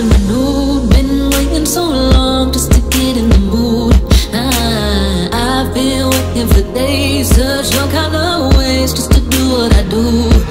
in my Been waiting so long just to get in the mood I've been waiting for days, search all kind of ways just to do what I do.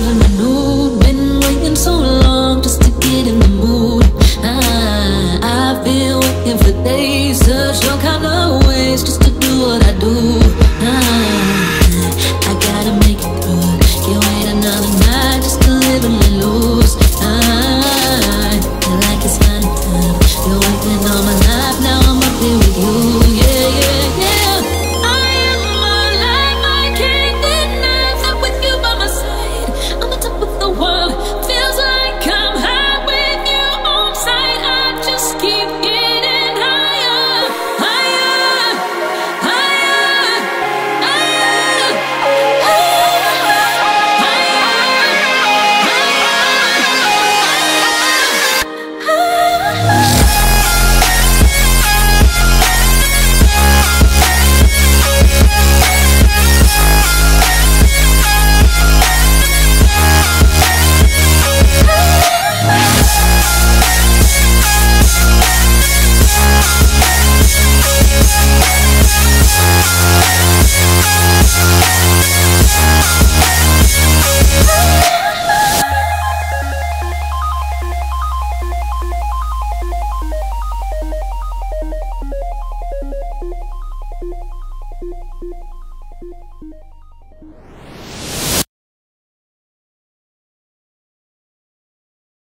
Been waiting so long just to get in the mood. I've been waiting for days such show kind of way. you